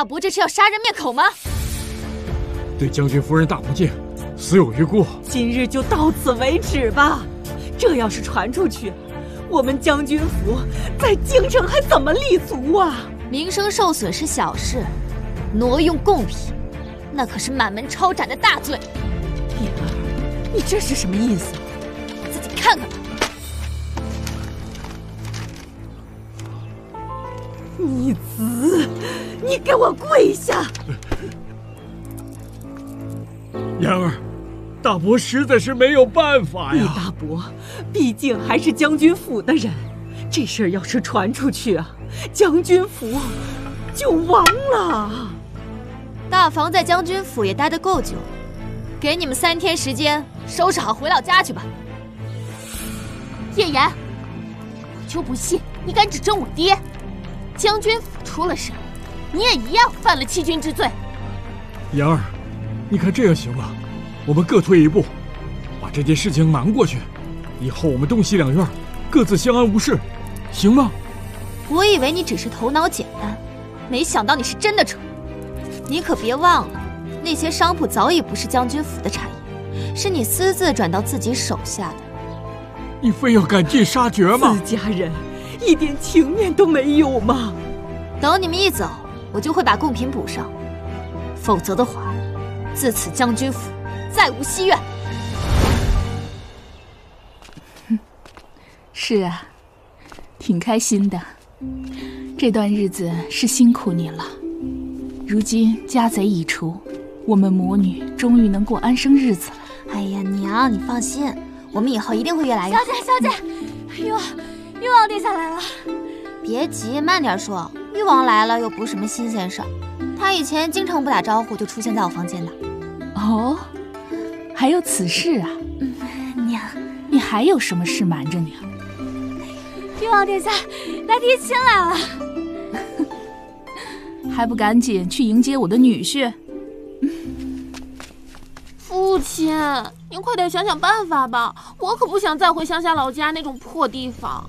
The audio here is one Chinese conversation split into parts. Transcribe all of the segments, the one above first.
大伯这是要杀人灭口吗？对将军夫人大不敬，死有余辜。今日就到此为止吧。这要是传出去，我们将军府在京城还怎么立足啊？名声受损是小事，挪用贡品，那可是满门抄斩的大罪。燕儿，你这是什么意思？自己看看吧。逆子，你给我跪下！燕儿，大伯实在是没有办法呀。你大伯毕竟还是将军府的人，这事儿要是传出去啊，将军府就亡了。大房在将军府也待得够久，给你们三天时间收拾好回老家去吧。叶言，我就不信你敢指证我爹！将军府出了事，你也一样犯了欺君之罪。言儿，你看这样行吗？我们各退一步，把这件事情瞒过去，以后我们东西两院各自相安无事，行吗？我以为你只是头脑简单，没想到你是真的蠢。你可别忘了，那些商铺早已不是将军府的产业，是你私自转到自己手下的。你非要赶尽杀绝吗？自家人。一点情面都没有吗？等你们一走，我就会把贡品补上。否则的话，自此将军府再无西院。是啊，挺开心的。这段日子是辛苦你了。如今家贼已除，我们母女终于能过安生日子了。哎呀，娘，你放心，我们以后一定会越来越……小姐，小姐，哟。誉王殿下来了，别急，慢点说。誉王来了又不是什么新鲜事儿，他以前经常不打招呼就出现在我房间的。哦，还有此事啊？娘，你还有什么事瞒着娘？誉王殿下来提亲来了，还不赶紧去迎接我的女婿？父亲，您快点想想办法吧，我可不想再回乡下老家那种破地方。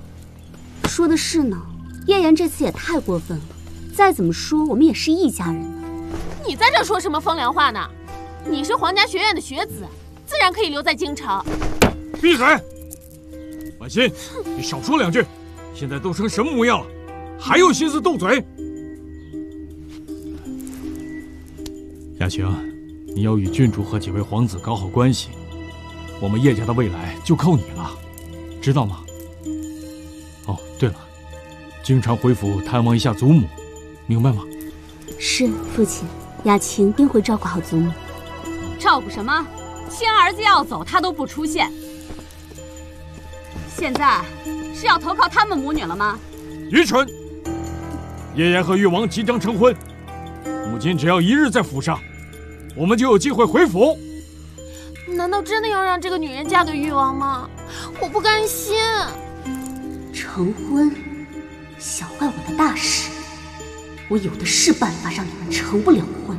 说的是呢，叶言这次也太过分了。再怎么说，我们也是一家人呢。你在这说什么风凉话呢？你是皇家学院的学子，自然可以留在京城。闭嘴！婉心，你少说两句。现在都成什么模样了，还有心思斗嘴？雅晴，你要与郡主和几位皇子搞好关系，我们叶家的未来就靠你了，知道吗？哦对了，经常回府探望一下祖母，明白吗？是，父亲。雅琴定会照顾好祖母。照顾什么？亲儿子要走，他都不出现。现在是要投靠他们母女了吗？愚蠢！叶言和誉王即将成婚，母亲只要一日在府上，我们就有机会回府。难道真的要让这个女人嫁给誉王吗？我不甘心。成婚，想坏我的大事，我有的是办法让你们成不了婚。